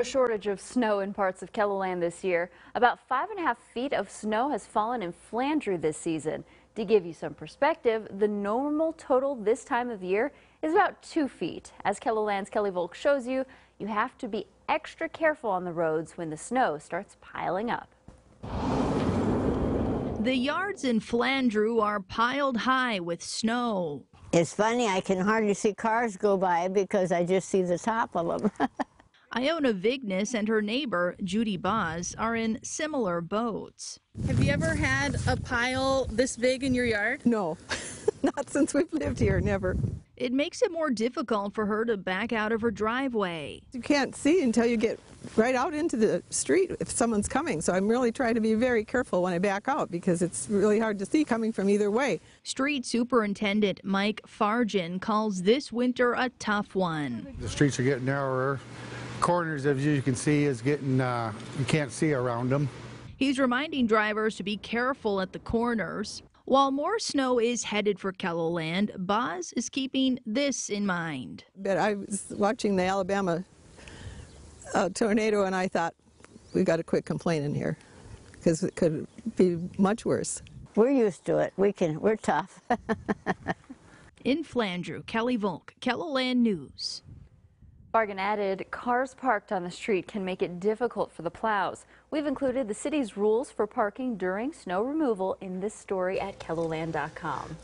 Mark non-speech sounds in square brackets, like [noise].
A shortage of snow in parts of Keloland this year. About five and a half feet of snow has fallen in Flandreau this season. To give you some perspective, the normal total this time of year is about two feet. As Keloland's Kelly Volk shows you, you have to be extra careful on the roads when the snow starts piling up. The yards in Flandreau are piled high with snow. It's funny, I can hardly see cars go by because I just see the top of them. [laughs] Iona Vignes and her neighbor, Judy Boz, are in similar boats. Have you ever had a pile this big in your yard? No, [laughs] not since we've lived here, never. It makes it more difficult for her to back out of her driveway. You can't see until you get right out into the street if someone's coming. So I'm really trying to be very careful when I back out because it's really hard to see coming from either way. Street Superintendent Mike Fargen calls this winter a tough one. The streets are getting narrower corners, as you can see, is getting, uh, you can't see around them. He's reminding drivers to be careful at the corners. While more snow is headed for Keloland, Boz is keeping this in mind. But I was watching the Alabama uh, tornado and I thought, we got to quit complaining here because it could be much worse. We're used to it. We can, we're tough. [laughs] in Flandreau, Kelly Volk, Keloland News. Fargen added, cars parked on the street can make it difficult for the plows. We've included the city's rules for parking during snow removal in this story at keloland.com.